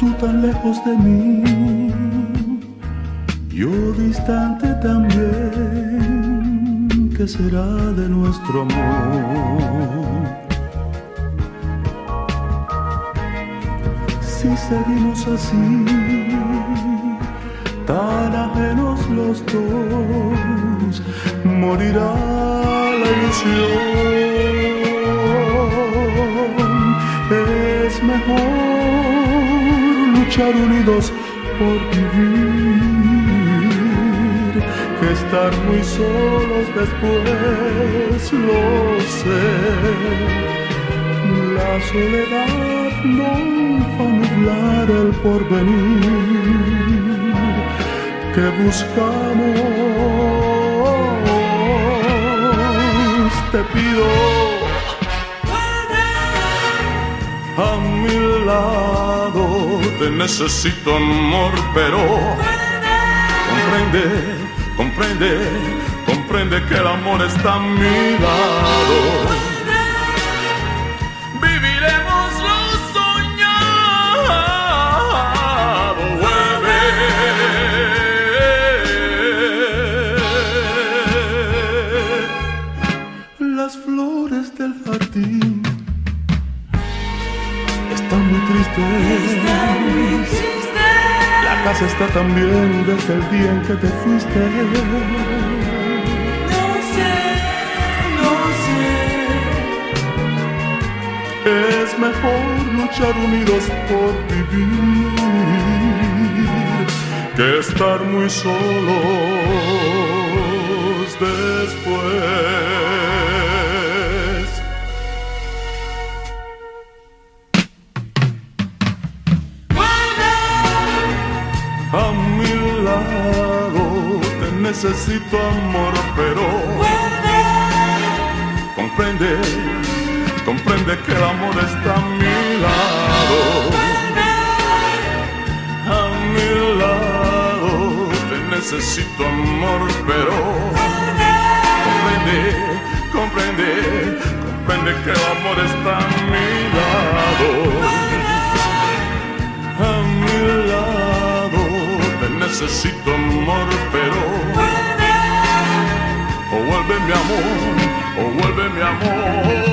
tú tan lejos de mí, yo distante también, ¿qué será de nuestro amor? Si seguimos así, tan ajenos los dos, morirá la ilusión. Es mejor luchar unidos por vivir que estar muy solos después, lo sé. La soledad no va a nublar el porvenir que buscamos. Te pido a mi lado, necesito amor, pero comprende, comprende, comprende que el amor está a mi lado. Están muy tristes. La casa está también desde el día en que te fuiste. Es mejor luchar unidos por vivir que estar muy solos necesito amor, pero comprende, comprende que el amor está a mi lado. A mi lado. Te necesito amor, pero comprende, comprende, comprende que el amor está a mi lado. A mi lado. Te necesito amor, pero vuelve mi amor, oh vuelve mi amor.